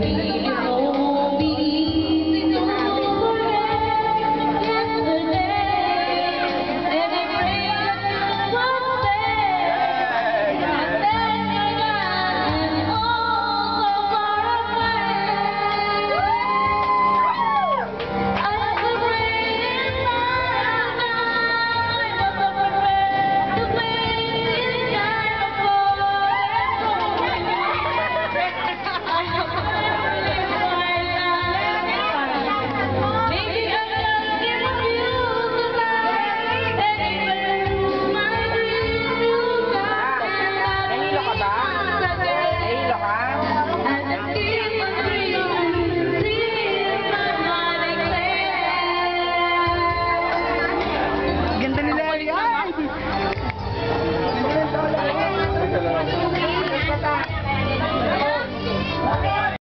me. Gracias.